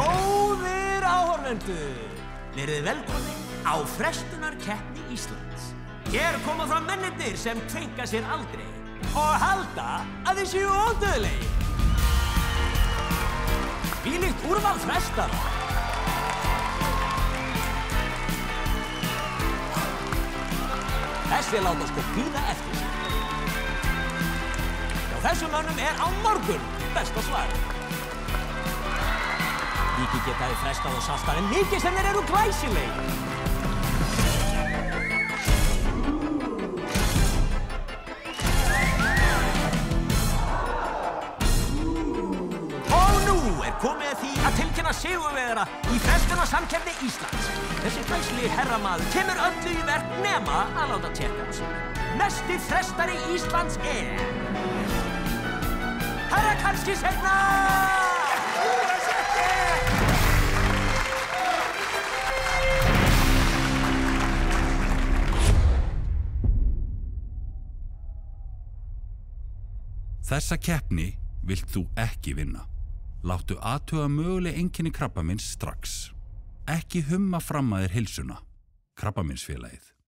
Góðir áhorfendur, verið velkomin á frestunarkeppni Íslands. Hér koma fram mennirnir sem tvenka sér aldrei og halda að þið séu ódöðlegi. Vílíkt úrval frestara. Þessi láta sko býða eftir sig. Já, þessum mönnum er á morgun besta svar. Líki getaði frestað og saltað en mikið sem þeir eru glæsileg. Og nú er komið því að tilkynna sigurvegara í frestuna samkefni Íslands. Þessi glæslegi herramaður kemur öllu í verk nema að láta tjekka á sig. Mesti frestari Íslands er... Herra kannski segna! Þessa keppni vilt þú ekki vinna. Láttu aðtuga möguleg enginni krabbamins strax. Ekki humma fram að þér hilsuna. Krabbaminsfélagið.